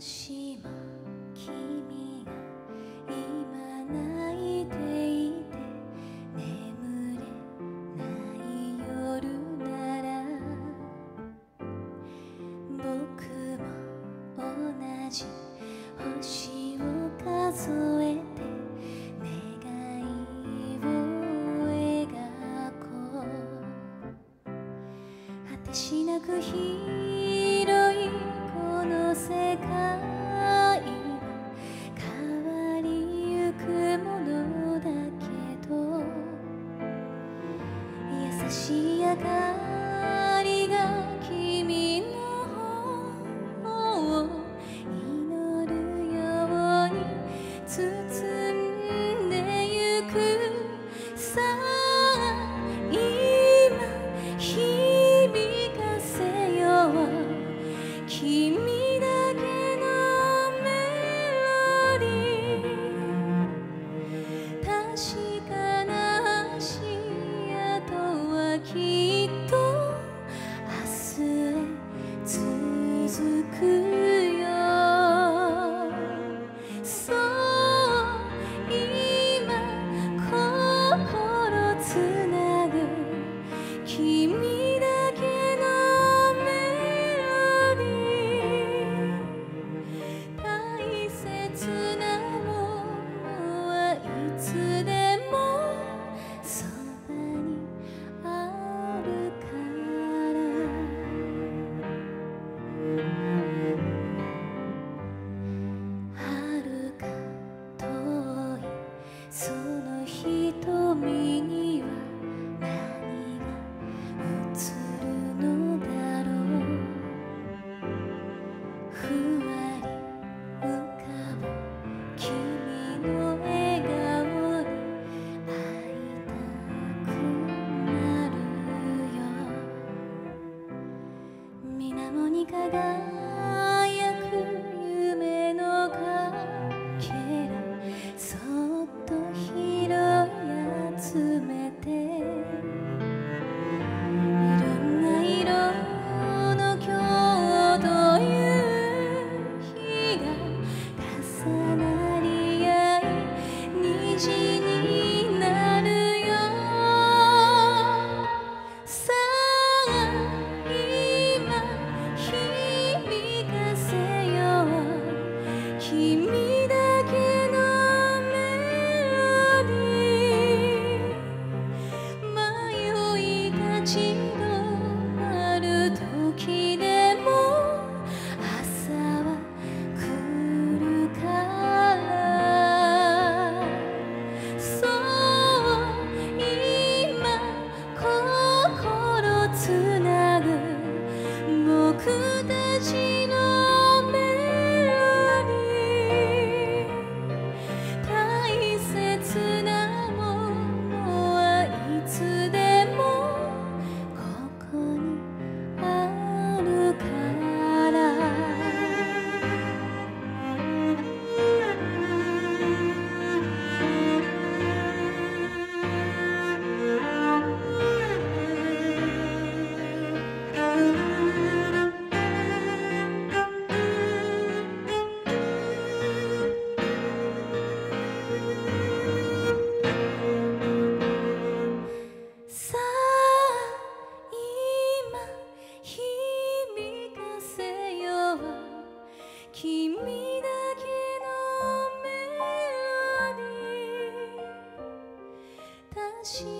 もしも君が今泣いていて眠れない夜なら僕も同じ星を数えて願いを描こう果てしなく日々て」し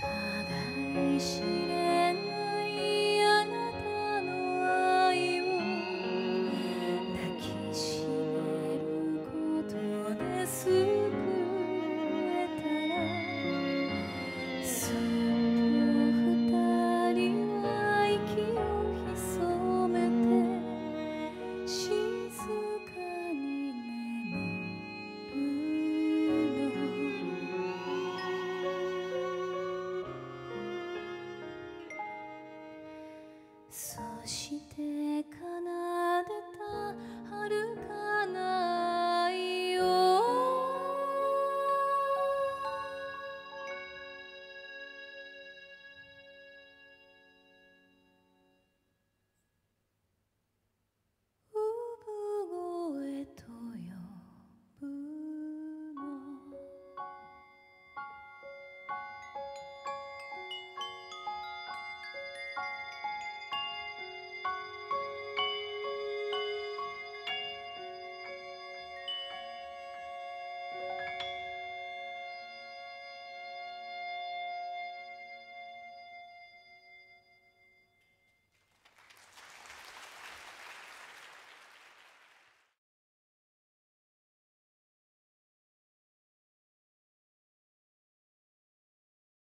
他开心。